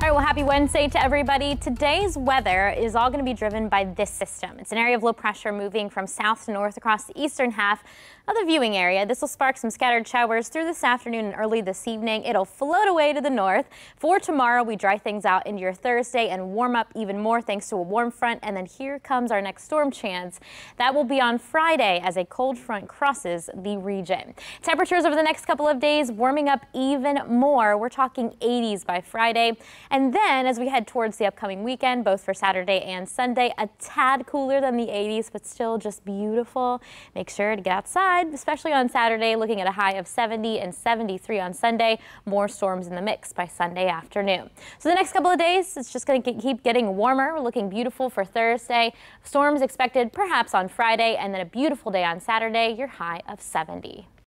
Well, happy Wednesday to everybody. Today's weather is all going to be driven by this system. It's an area of low pressure moving from south to north across the eastern half of the viewing area. This will spark some scattered showers through this afternoon and early this evening. It'll float away to the north. For tomorrow, we dry things out into your Thursday and warm up even more thanks to a warm front. And then here comes our next storm chance. That will be on Friday as a cold front crosses the region. Temperatures over the next couple of days warming up even more. We're talking 80s by Friday. Then as we head towards the upcoming weekend, both for Saturday and Sunday, a tad cooler than the 80s, but still just beautiful. Make sure to get outside, especially on Saturday, looking at a high of 70 and 73 on Sunday. More storms in the mix by Sunday afternoon. So the next couple of days, it's just going to keep getting warmer. Looking beautiful for Thursday. Storms expected perhaps on Friday, and then a beautiful day on Saturday, your high of 70.